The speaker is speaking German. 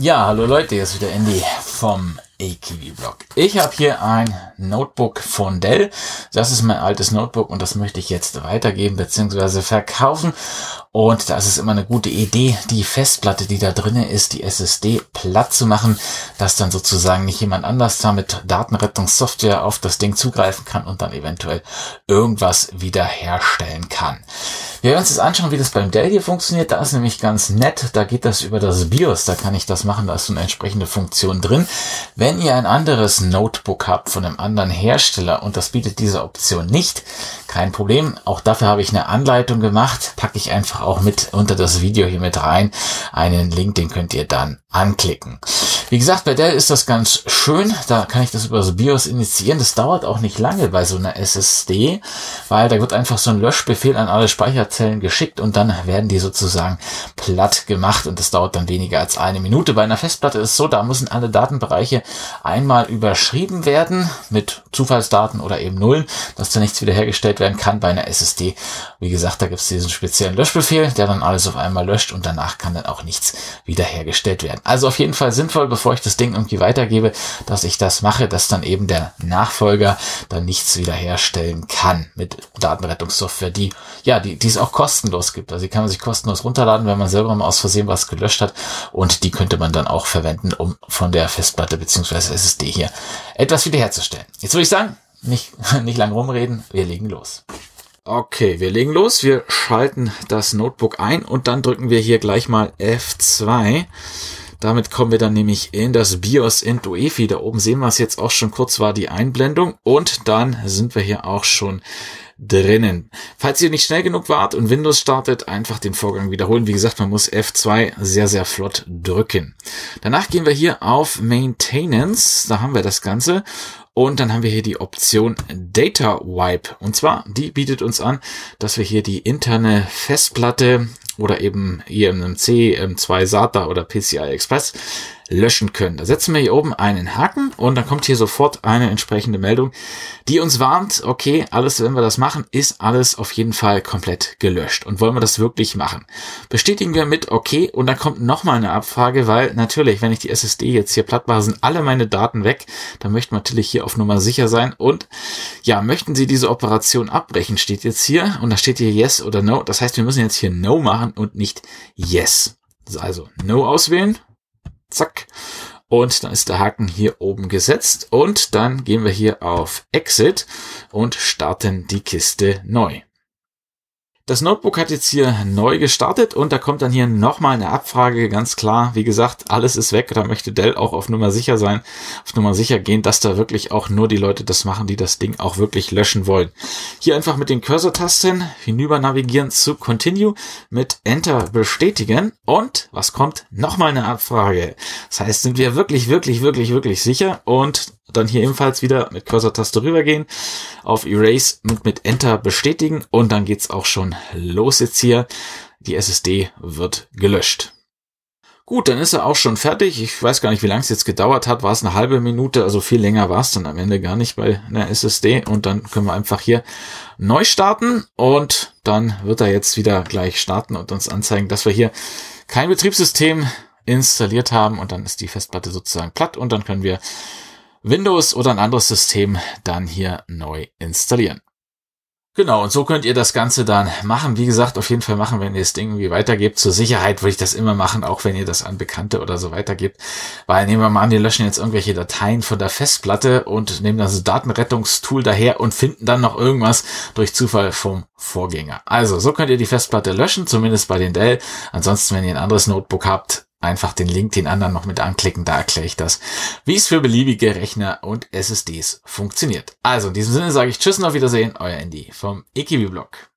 Ja, hallo Leute, hier ist wieder Andy vom AKV-Blog. Ich habe hier ein Notebook von Dell. Das ist mein altes Notebook und das möchte ich jetzt weitergeben bzw. verkaufen. Und da ist immer eine gute Idee, die Festplatte, die da drinnen ist, die SSD platt zu machen, dass dann sozusagen nicht jemand anders da mit Datenrettungssoftware auf das Ding zugreifen kann und dann eventuell irgendwas wiederherstellen kann. Wir werden uns jetzt anschauen, wie das beim Dell hier funktioniert. Da ist nämlich ganz nett. Da geht das über das BIOS. Da kann ich das machen. Da ist so eine entsprechende Funktion drin. Wenn ihr ein anderes Notebook habt von einem anderen Hersteller und das bietet diese Option nicht, kein Problem. Auch dafür habe ich eine Anleitung gemacht. Packe ich einfach auch mit unter das Video hier mit rein. Einen Link, den könnt ihr dann anklicken. Wie gesagt, bei Dell ist das ganz schön. Da kann ich das über das BIOS initiieren. Das dauert auch nicht lange bei so einer SSD, weil da wird einfach so ein Löschbefehl an alle Speicherzellen geschickt und dann werden die sozusagen platt gemacht und das dauert dann weniger als eine Minute. Bei einer Festplatte ist es so, da müssen alle Datenbereiche einmal überschrieben werden mit Zufallsdaten oder eben Nullen, dass da nichts wiederhergestellt werden kann. Bei einer SSD, wie gesagt, da gibt es diesen speziellen Löschbefehl, der dann alles auf einmal löscht und danach kann dann auch nichts wiederhergestellt werden. Also auf jeden Fall sinnvoll, bevor ich das Ding irgendwie weitergebe, dass ich das mache, dass dann eben der Nachfolger dann nichts wiederherstellen kann mit Datenrettungssoftware, die, ja, die, die es auch kostenlos gibt. Also die kann man sich kostenlos runterladen, wenn man selber mal aus Versehen was gelöscht hat und die könnte man dann auch verwenden, um von der Festplatte beziehungsweise SSD hier etwas wiederherzustellen. Jetzt würde ich sagen, nicht, nicht lang rumreden, wir legen los. Okay, wir legen los. Wir schalten das Notebook ein und dann drücken wir hier gleich mal F2. Damit kommen wir dann nämlich in das BIOS in UEFI. Da oben sehen wir es jetzt auch schon kurz war die Einblendung und dann sind wir hier auch schon drinnen. Falls ihr nicht schnell genug wart und Windows startet, einfach den Vorgang wiederholen. Wie gesagt, man muss F2 sehr, sehr flott drücken. Danach gehen wir hier auf Maintenance. Da haben wir das Ganze. Und dann haben wir hier die Option Data Wipe. Und zwar, die bietet uns an, dass wir hier die interne Festplatte oder eben eMMC, M2 SATA oder PCI Express löschen können. Da setzen wir hier oben einen Haken und dann kommt hier sofort eine entsprechende Meldung, die uns warnt, okay, alles, wenn wir das machen, ist alles auf jeden Fall komplett gelöscht. Und wollen wir das wirklich machen? Bestätigen wir mit okay und dann kommt nochmal eine Abfrage, weil natürlich, wenn ich die SSD jetzt hier platt mache, sind alle meine Daten weg. Da möchte man natürlich hier auf Nummer sicher sein. Und ja, möchten Sie diese Operation abbrechen, steht jetzt hier und da steht hier Yes oder No. Das heißt, wir müssen jetzt hier No machen und nicht Yes. Also No auswählen. Und dann ist der Haken hier oben gesetzt. Und dann gehen wir hier auf Exit und starten die Kiste neu. Das Notebook hat jetzt hier neu gestartet und da kommt dann hier nochmal eine Abfrage, ganz klar. Wie gesagt, alles ist weg. Da möchte Dell auch auf Nummer sicher sein, auf Nummer sicher gehen, dass da wirklich auch nur die Leute das machen, die das Ding auch wirklich löschen wollen. Hier einfach mit den Cursor-Tasten hinüber navigieren zu Continue, mit Enter bestätigen und was kommt? Nochmal eine Abfrage. Das heißt, sind wir wirklich, wirklich, wirklich, wirklich sicher und dann hier ebenfalls wieder mit Cursor-Taste rübergehen, auf Erase und mit Enter bestätigen und dann geht's auch schon los jetzt hier. Die SSD wird gelöscht. Gut, dann ist er auch schon fertig. Ich weiß gar nicht, wie lange es jetzt gedauert hat. War es eine halbe Minute? Also viel länger war es dann am Ende gar nicht bei einer SSD. Und dann können wir einfach hier neu starten und dann wird er jetzt wieder gleich starten und uns anzeigen, dass wir hier kein Betriebssystem installiert haben und dann ist die Festplatte sozusagen platt und dann können wir Windows oder ein anderes System dann hier neu installieren. Genau, und so könnt ihr das Ganze dann machen. Wie gesagt, auf jeden Fall machen, wenn ihr das Ding irgendwie weitergebt. Zur Sicherheit würde ich das immer machen, auch wenn ihr das an Bekannte oder so weitergebt. Weil nehmen wir mal an, wir löschen jetzt irgendwelche Dateien von der Festplatte und nehmen das Datenrettungstool daher und finden dann noch irgendwas durch Zufall vom Vorgänger. Also, so könnt ihr die Festplatte löschen, zumindest bei den Dell. Ansonsten, wenn ihr ein anderes Notebook habt, einfach den Link, den anderen noch mit anklicken, da erkläre ich das, wie es für beliebige Rechner und SSDs funktioniert. Also in diesem Sinne sage ich Tschüss und auf Wiedersehen, euer Andy vom EKB Blog.